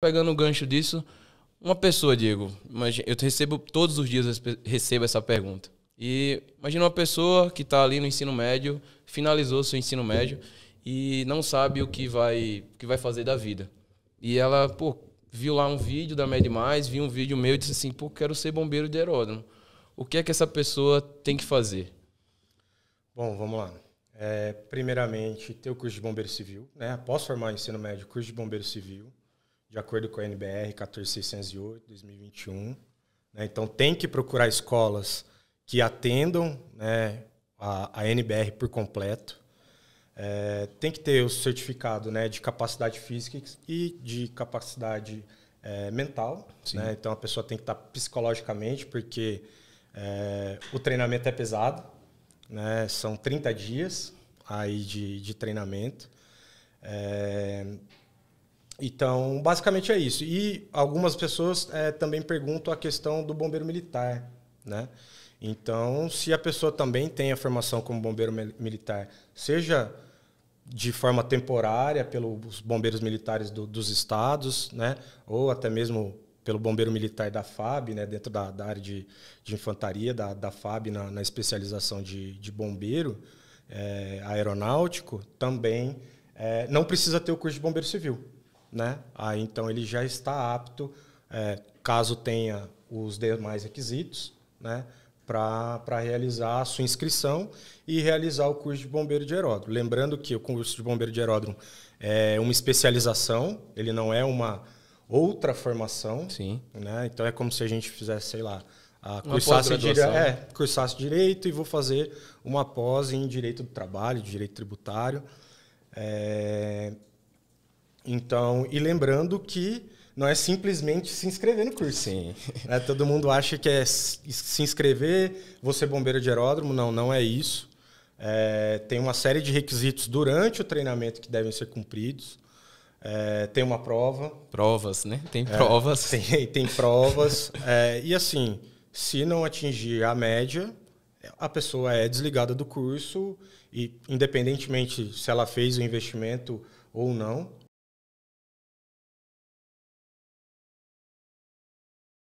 Pegando o gancho disso, uma pessoa, Diego, eu recebo todos os dias recebo essa pergunta. E imagina uma pessoa que está ali no ensino médio, finalizou seu ensino médio e não sabe o que vai, o que vai fazer da vida. E ela, pô, viu lá um vídeo da Med Mais, viu um vídeo meu e disse assim, pô, quero ser bombeiro de aeródromo. O que é que essa pessoa tem que fazer? Bom, vamos lá. É, primeiramente, ter o curso de bombeiro civil, né? Após formar ensino médio, curso de bombeiro civil, de acordo com a NBR 14608, 2021. Né? Então, tem que procurar escolas que atendam né, a, a NBR por completo. É, tem que ter o certificado né, de capacidade física e de capacidade é, mental. Né? Então, a pessoa tem que estar psicologicamente, porque é, o treinamento é pesado né? São 30 dias aí de, de treinamento. Então, basicamente é isso. E algumas pessoas é, também perguntam a questão do bombeiro militar, né? Então, se a pessoa também tem a formação como bombeiro militar, seja de forma temporária pelos bombeiros militares do, dos estados, né? Ou até mesmo pelo bombeiro militar da FAB, né, dentro da, da área de, de, infantaria da, da FAB, na, na especialização de, de bombeiro é, aeronáutico, também é, não precisa ter o curso de bombeiro civil. Né? Aí, então, ele já está apto, é, caso tenha os demais requisitos, né, para realizar a sua inscrição e realizar o curso de bombeiro de aeródromo. Lembrando que o curso de bombeiro de aeródromo é uma especialização, ele não é uma outra formação. Sim. Né? Então é como se a gente fizesse, sei lá, a cursasse, dire... é, cursasse direito e vou fazer uma pós em direito do trabalho, direito tributário. É... Então, e lembrando que não é simplesmente se inscrever no curso. Sim. É, todo mundo acha que é se inscrever, você bombeiro de aeródromo. Não, não é isso. É, tem uma série de requisitos durante o treinamento que devem ser cumpridos. É, tem uma prova. Provas, né? Tem é, provas. Tem, tem provas. é, e assim, se não atingir a média, a pessoa é desligada do curso e, independentemente se ela fez o investimento ou não,